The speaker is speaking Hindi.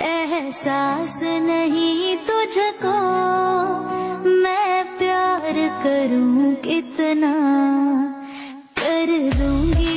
एहसास नहीं तुझको मैं प्यार करूँ कितना? कर दूँगी